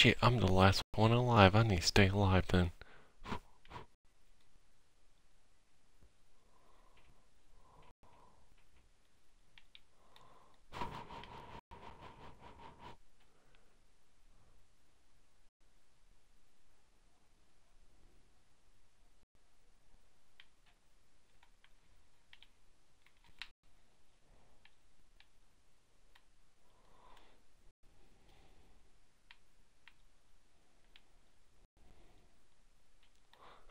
Shit, I'm the last one alive. I need to stay alive then.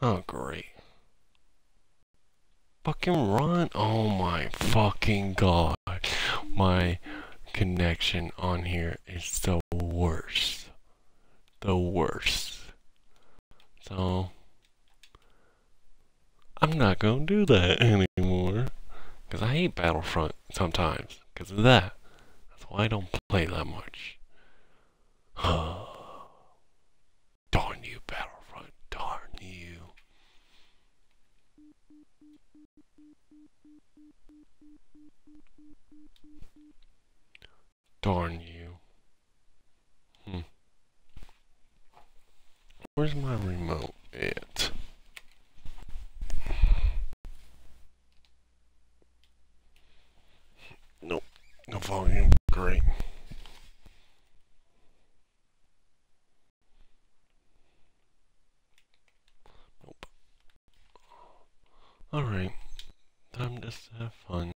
Oh, great. Fucking run. Oh my fucking god. My connection on here is the worst. The worst. So, I'm not gonna do that anymore. Because I hate Battlefront sometimes. Because of that. That's why I don't play that much. Darn you, Battlefront. Darn you. Darn you. Hmm. Where's my remote at? Nope. No volume. Great. Nope. Alright. Time just to have fun.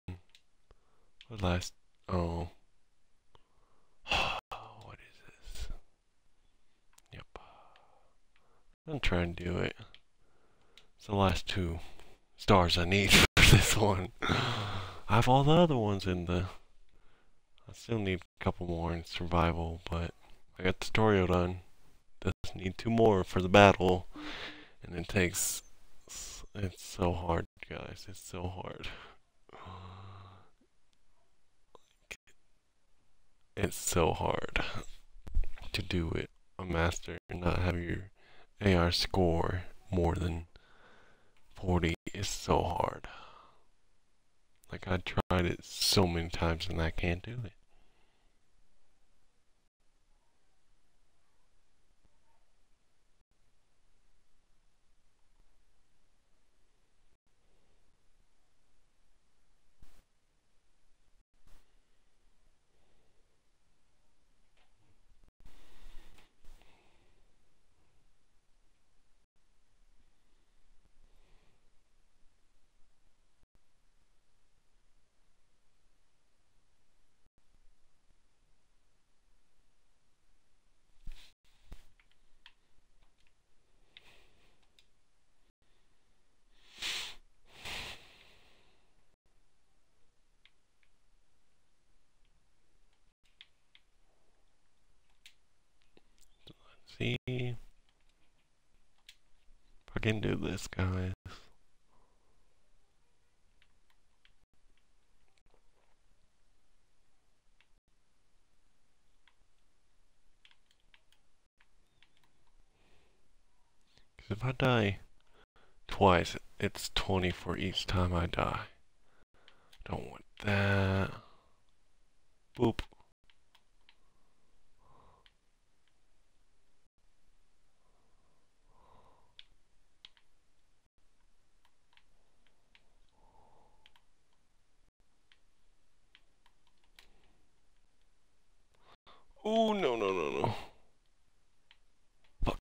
What last? Oh. what is this? Yep. I'm trying to do it. It's the last two stars I need for this one. I have all the other ones in the. I still need a couple more in survival, but I got the tutorial done. Just need two more for the battle, and it takes. It's so hard, guys. It's so hard. It's so hard to do it. A master and not have your AR score more than 40 is so hard. Like I tried it so many times and I can't do it. See? If Can do this, guys. Because if I die twice, it's 20 for each time I die. Don't want that. Boop. Oh, no, no, no, no. Fuck.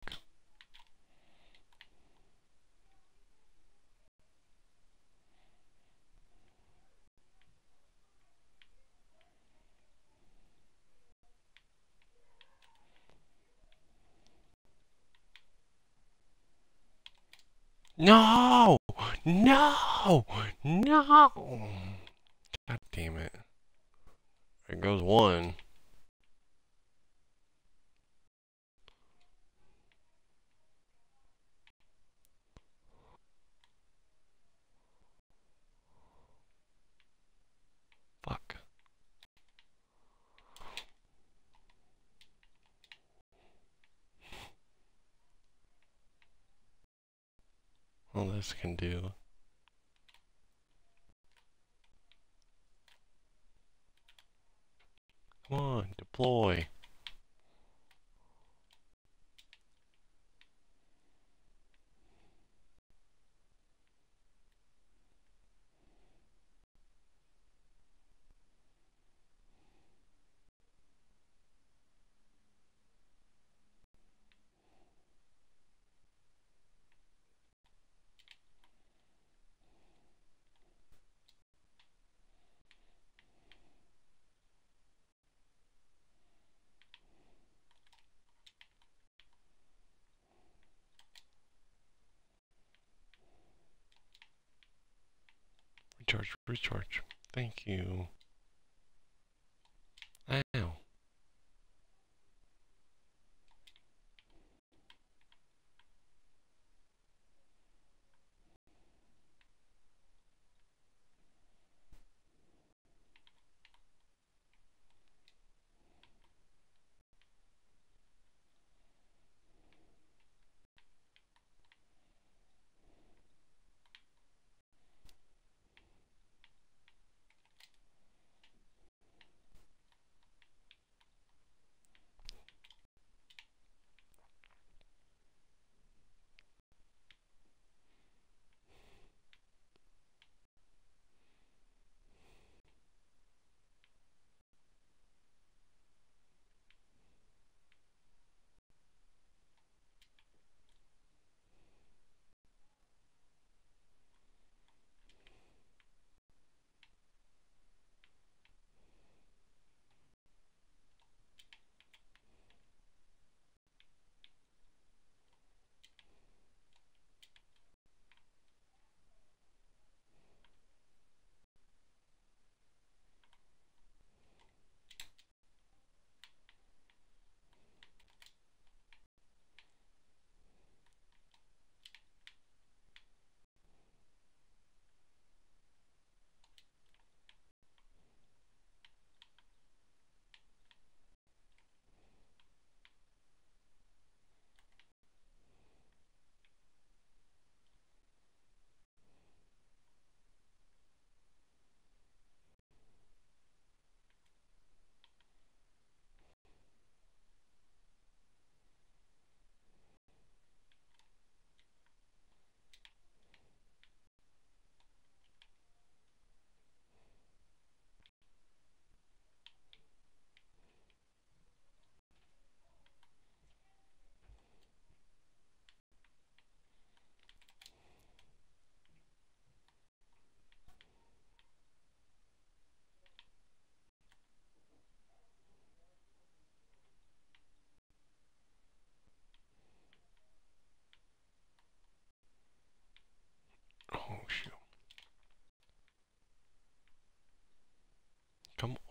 No! No! No! God damn it. There goes one. Fuck. All this can do. Come on, deploy. Recharge,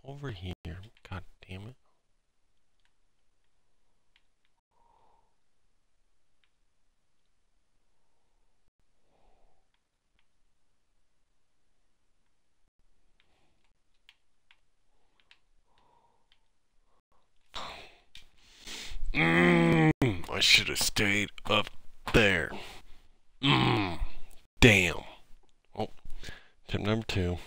over here. God damn it. Mmm. I should have stayed up there. Mmm. Damn. Oh, tip number two.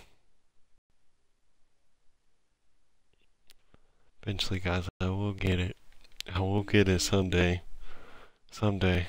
Eventually, guys, I will get it. I will get it someday. Someday.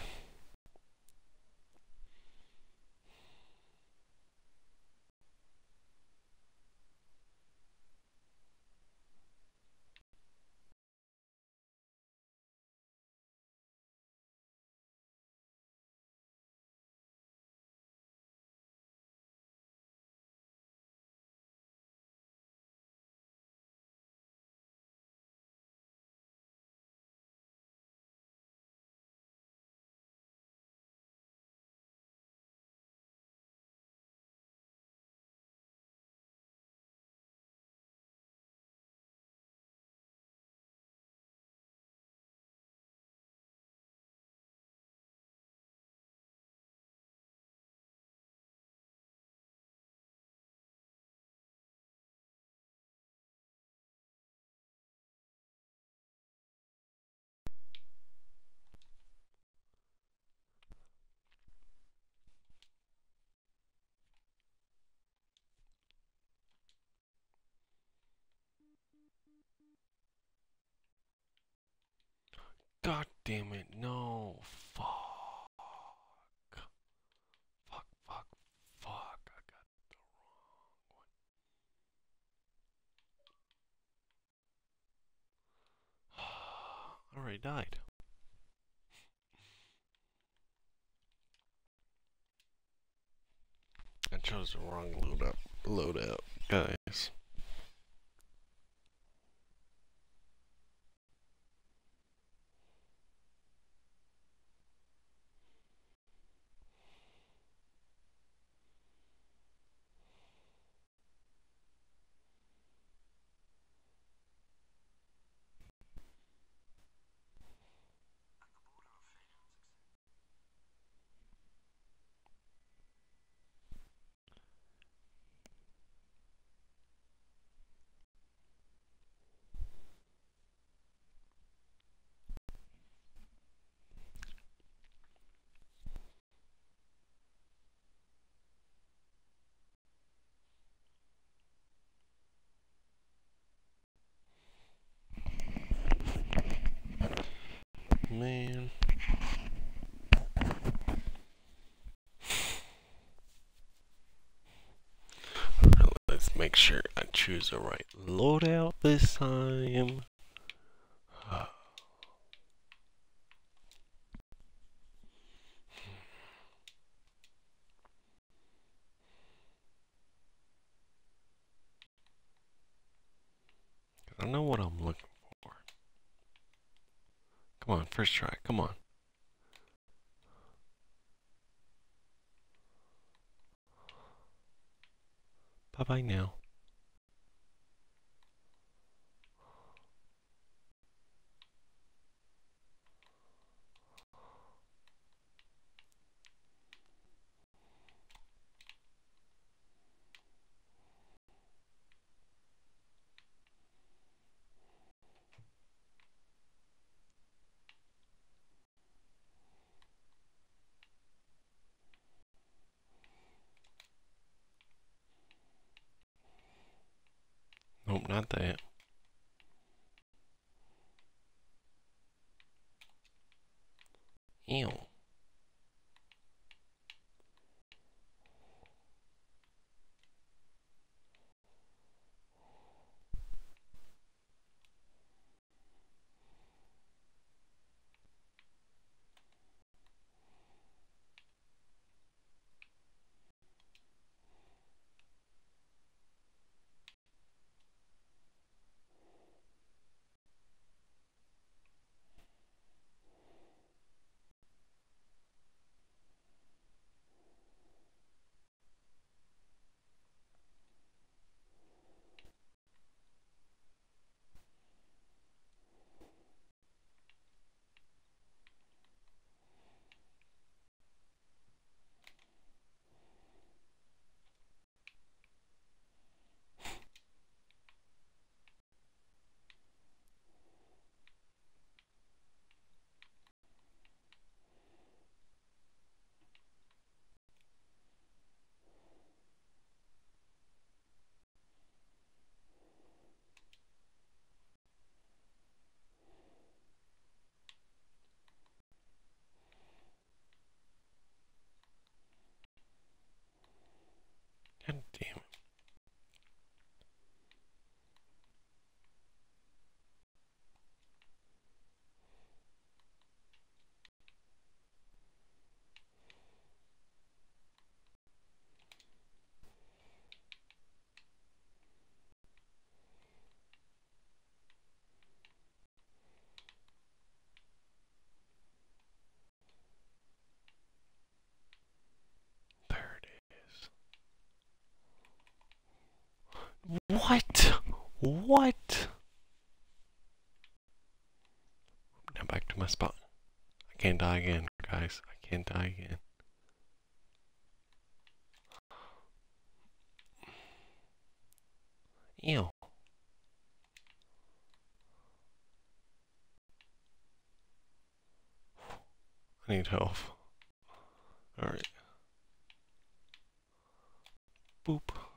God damn it, no. Fuck. Fuck, fuck, fuck. I got the wrong one. I already died. I chose the wrong load up load up, guys. Make sure I choose the right loadout this time. I know what I'm looking for. Come on, first try. Come on. Bye bye now. What? What? Now back to my spot. I can't die again, guys. I can't die again. Ew. I need help. Alright. Boop.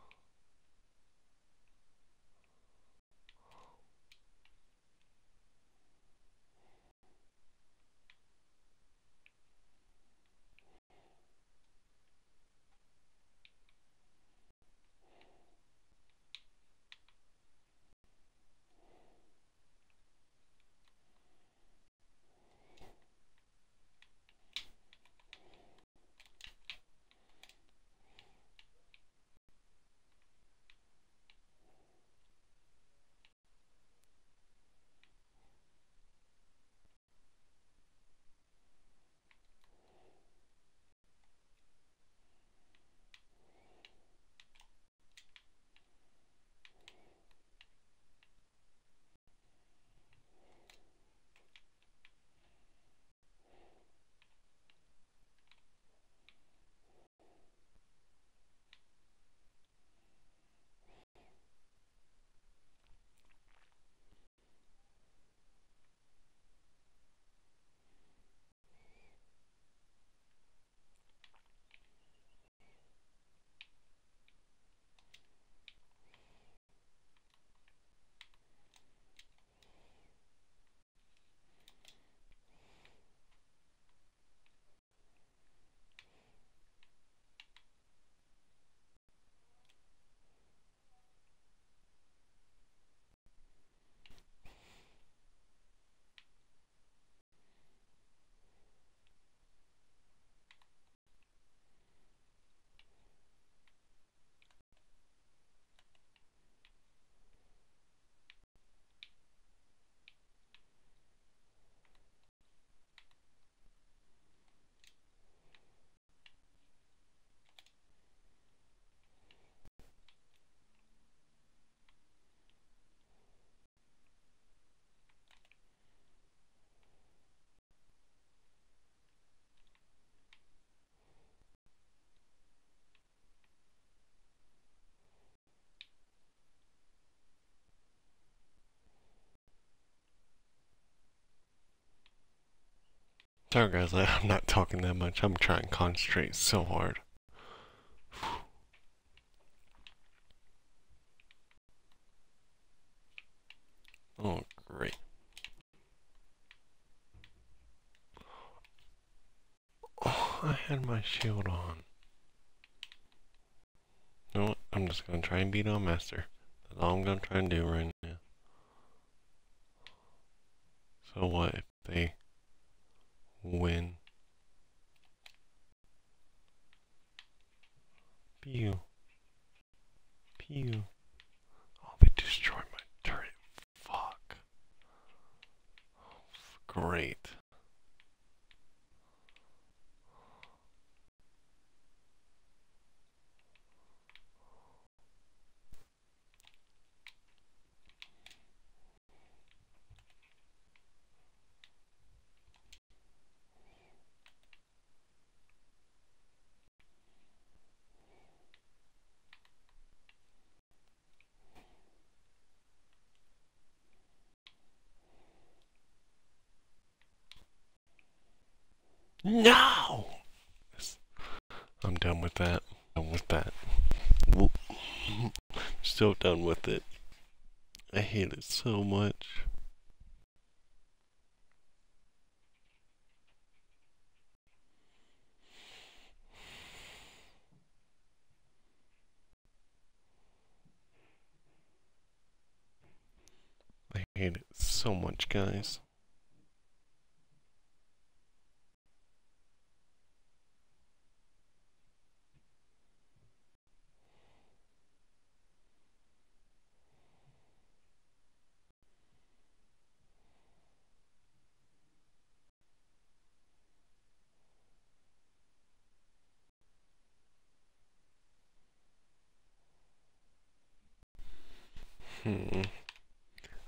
Sorry guys, I'm not talking that much. I'm trying to concentrate so hard. Oh, great. Oh, I had my shield on. You know what? I'm just gonna try and beat on Master. That's all I'm gonna try and do right now. So what if they win? Pew. Pew. Oh, they destroyed my turret. Fuck. great. No! I'm done with that. Done with that. Still done with it. I hate it so much. I hate it so much, guys.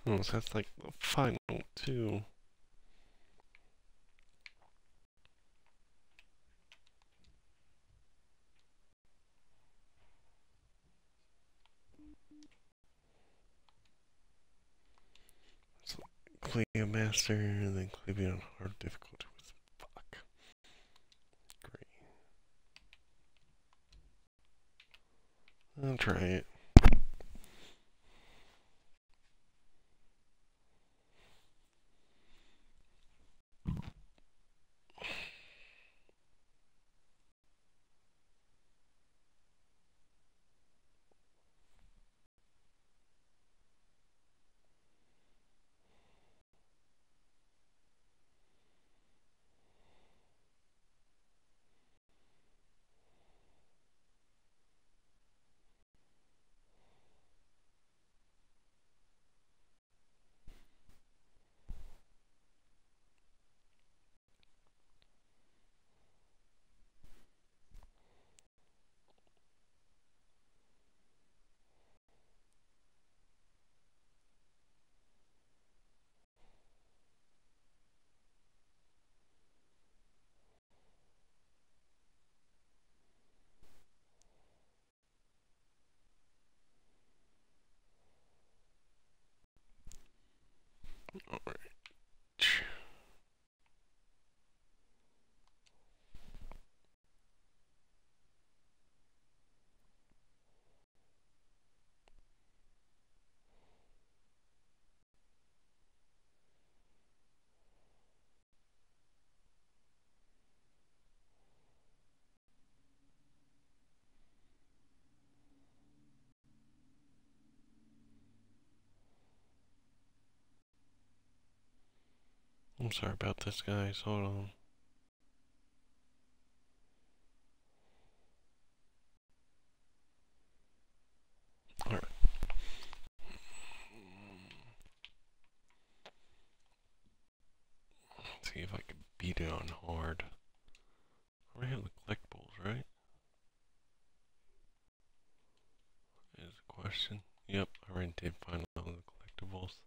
Hmm. Oh, that's like the final two. So, Cleo Master and then Cleo on hard difficulty. I'll try it. Alright. I'm sorry about this, guys. Hold on. Alright. see if I can beat it on hard. I already have the collectibles, right? Is the question. Yep, I already did find all the collectibles.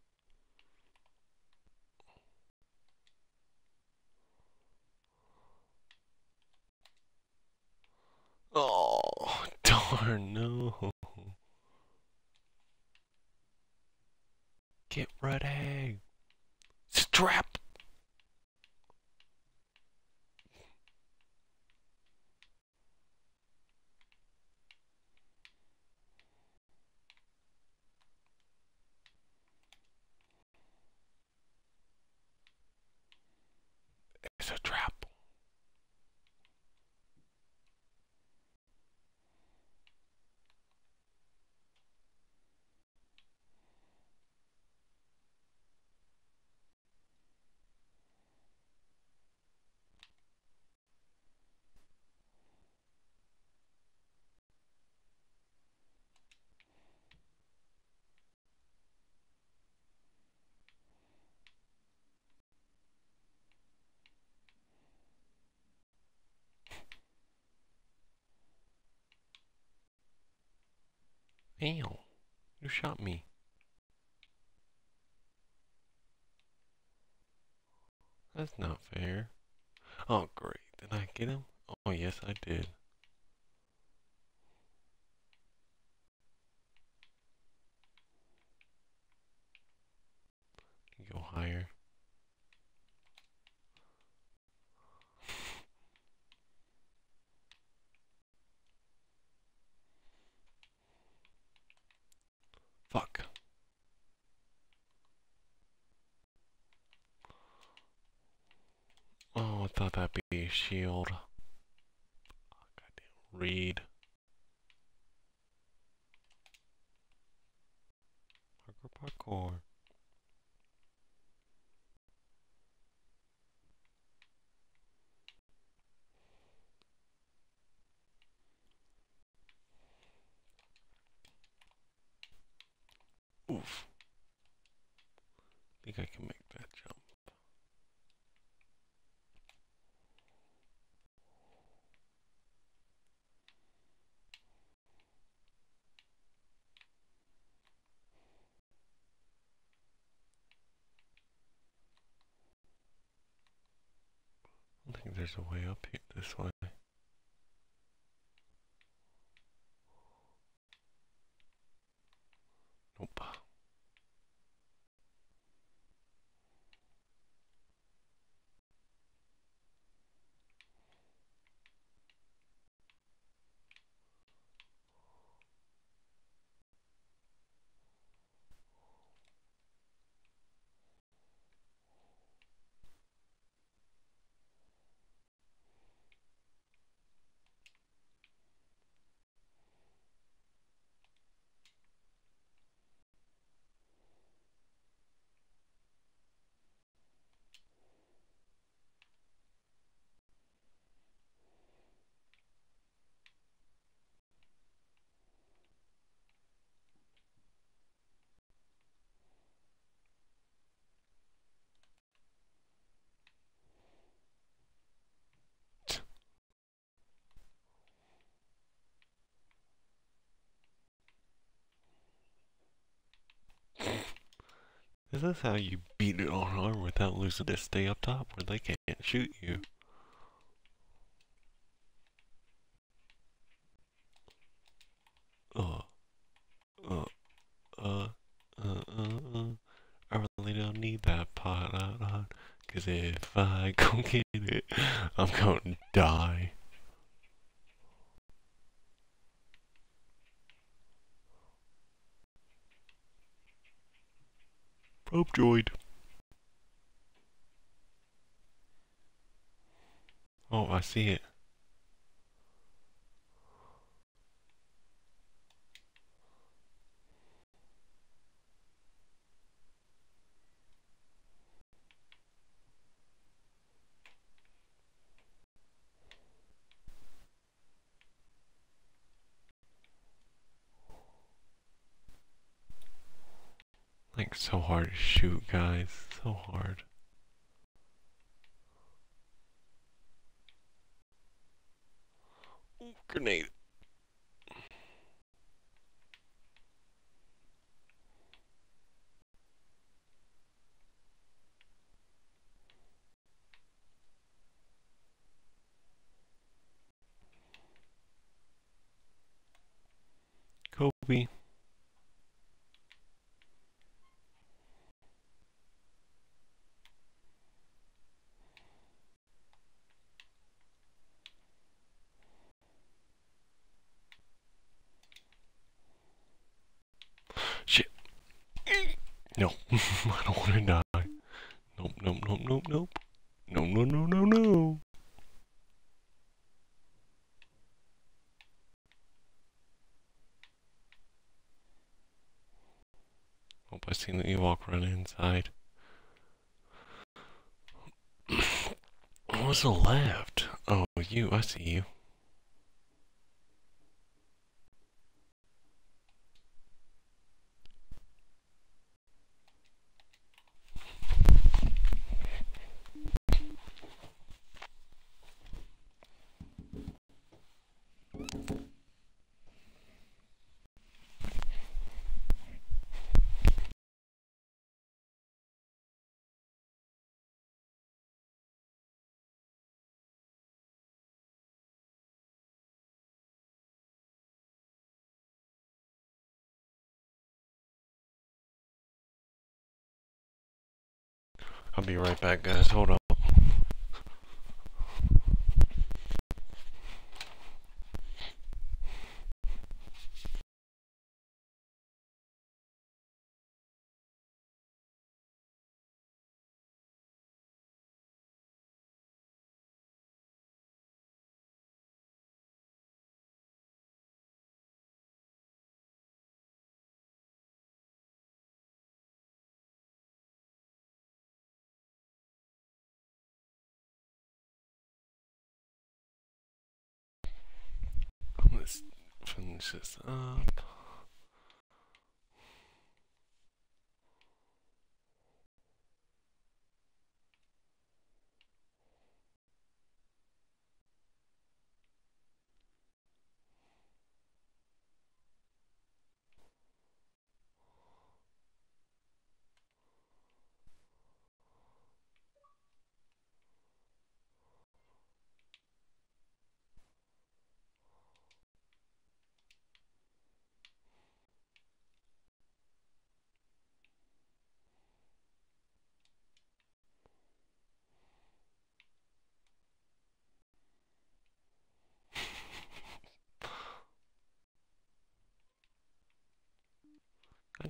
Oh, darn, no. Get ready. Strap. Ow. You shot me. That's not fair. Oh, great. Did I get him? Oh, yes, I did. Go higher. Fuck. Oh, I thought that'd be shield. Goddamn read. Parkour, parkour. Oof. I think I can make that jump. I don't think there's a way up here this way. Nope. Is this how you beat it on arm without losing to stay up top where they can't shoot you? Uh, uh, uh, uh, uh, uh. I really don't need that pot, uh, uh, cause if I go get it, I'm to die. Droid. Oh, I see it. Like so hard to shoot, guys. So hard. Ooh, grenade. Kobe. Shit. No, I don't want to die. Nope, nope, nope, nope, nope. No, no, no, no, no. Hope I seen the Ewok run inside. What's the left? Oh, you, I see you. I'll be right back, guys. Hold on. Let's finish this up.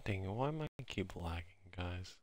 Dang why am I keep lagging, guys?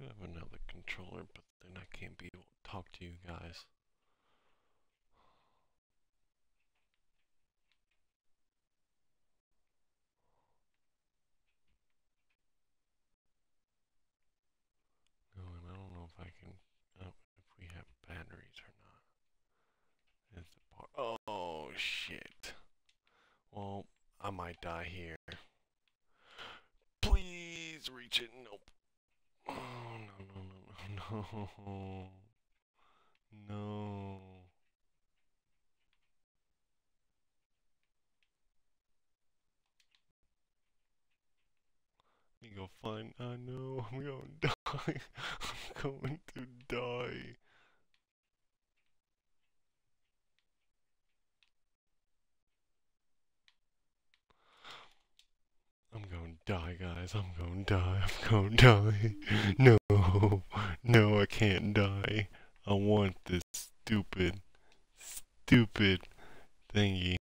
I do have another controller, but then I can't be able to talk to you guys. No, and I don't know if I can, uh, if we have batteries or not. Is the part? Oh shit. Well, I might die here. Please reach it. Nope. Oh no no no no no. No. You go find. I know. I'm to die. I'm going to die. I'm to die, guys. I'm to die. I'm to die. No. No, I can't die. I want this stupid, stupid thingy.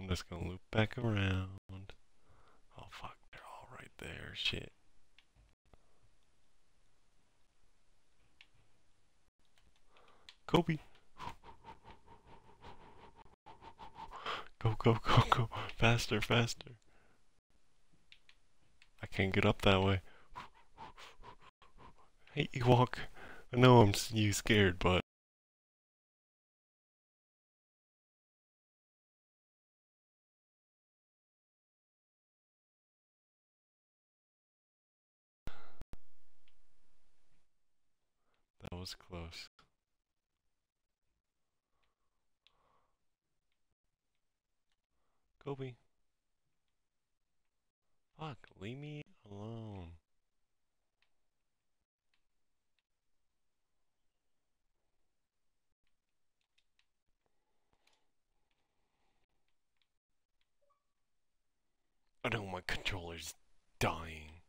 I'm just gonna loop back around. Oh fuck, they're all right there. Shit. Kobe. Go, go, go, go. Faster, faster. I can't get up that way. Hey, Ewok. I know I'm you scared, but. That was close. Kobe. Fuck, leave me alone. I know my controller's dying.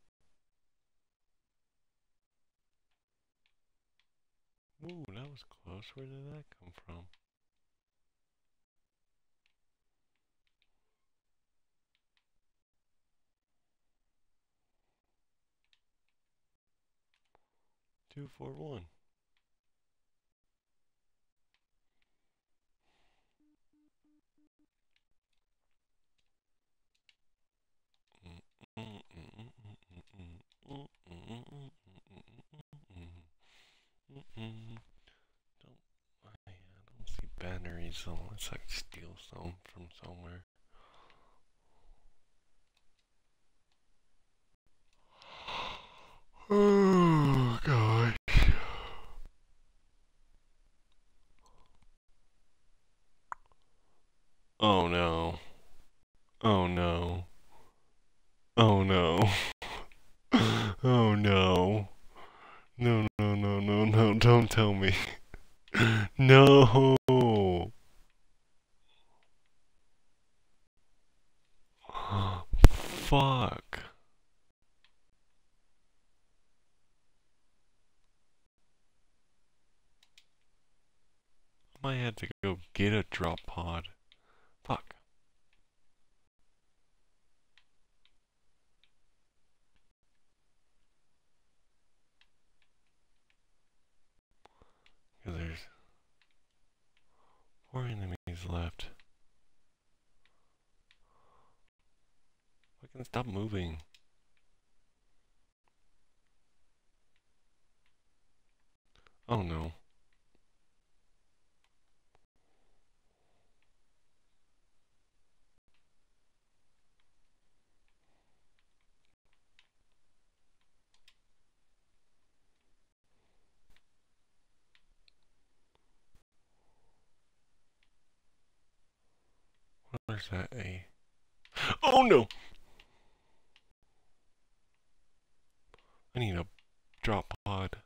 Ooh, that was close. Where did that come from? two, four, one. Don't I don't see batteries so unless like steal some from somewhere. Stop moving. Oh no. Where's that A? Oh no! I need a drop pod.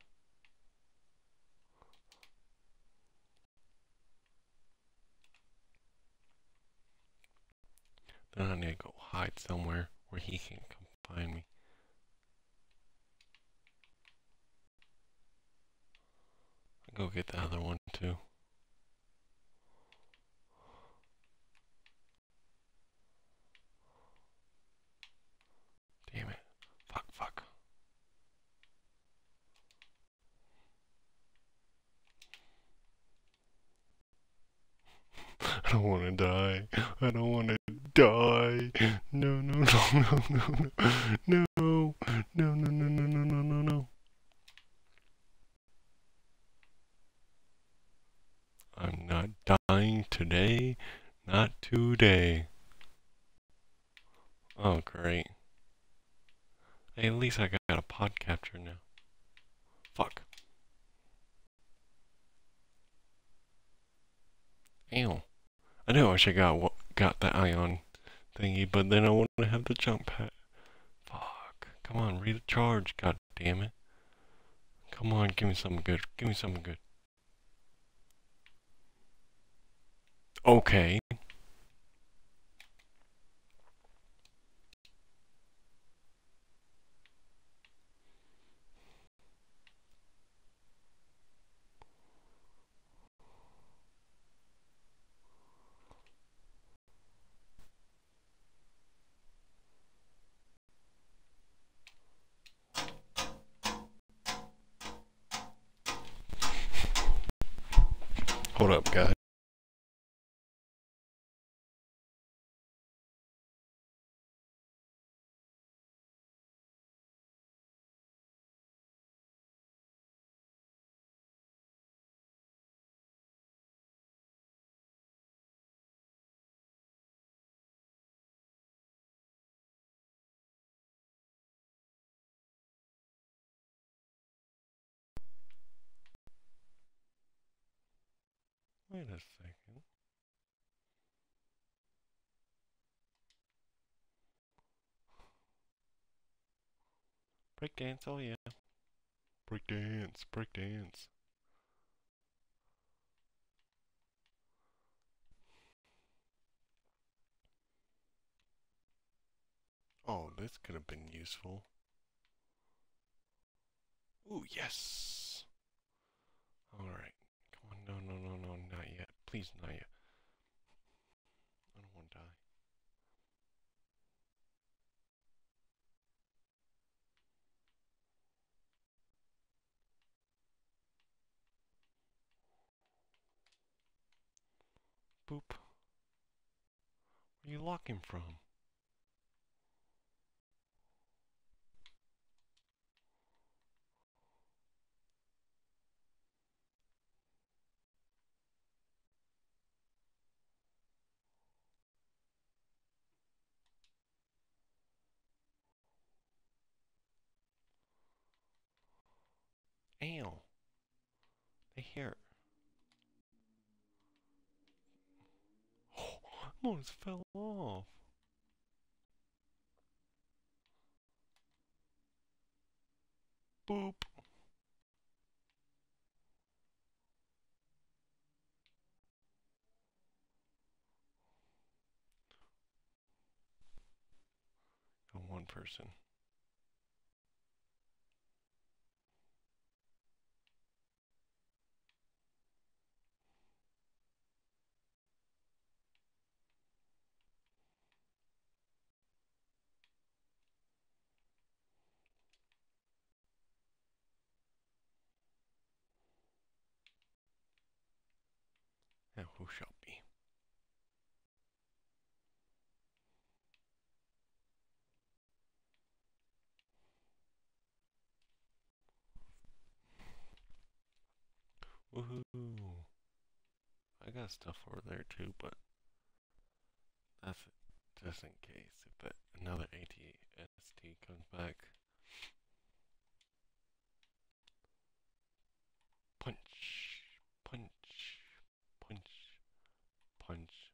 Then I need to go hide somewhere where he can come find me. I'll go get the other one too. Damn it. Fuck, fuck. I don't want to die. I don't want to die. No, no, no, no, no, no, no, no, no, no, no, no, no, no, no. I'm not dying today. Not today. Oh, great. Hey, at least I got a pod capture now. Fuck. Ew. I know I I got got the ion thingy, but then I want to have the jump pad. Fuck. Come on, read the charge, god damn it. Come on, give me something good. Give me something good. Okay. Hold up, guys. Wait a second. Breakdance, oh yeah. Breakdance, breakdance. Oh, this could have been useful. Ooh, yes! Alright. No, no, no, no, not yet. Please, not yet. I don't want to die. Boop. Where you locking from? Ow. They hurt. Oh, almost fell off. Boop. one person. Now who shall be? Woohoo! I got stuff over there too, but that's just in case if another ATST comes back. Punch, punch, punch.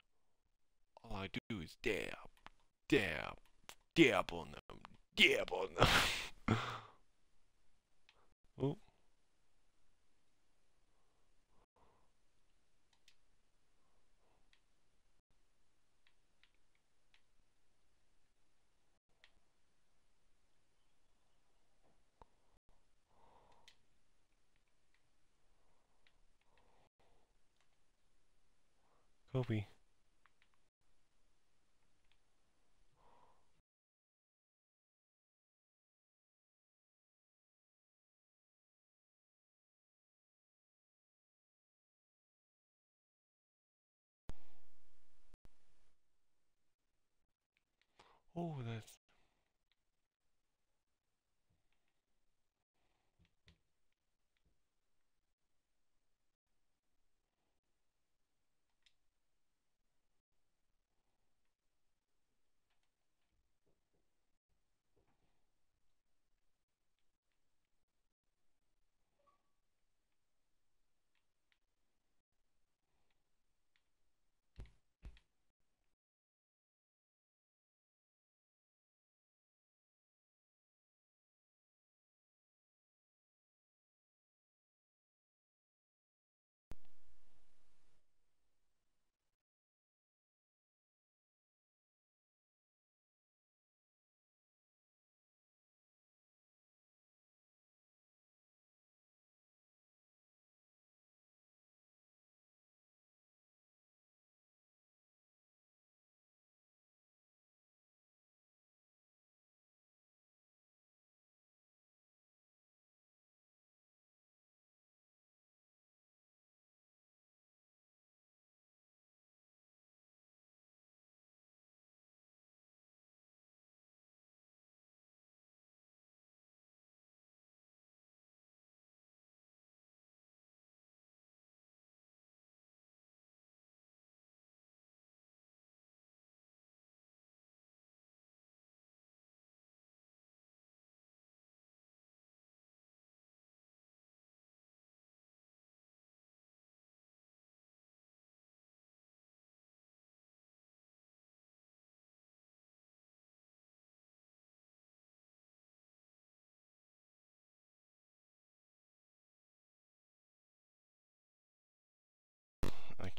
All I do is dab, dab, dab on them, dab on them. oh. Kobe. Oh, that's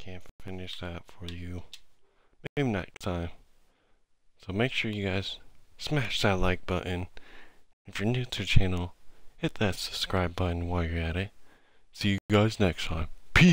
can't finish that for you. Maybe next time. So make sure you guys smash that like button. If you're new to the channel, hit that subscribe button while you're at it. See you guys next time.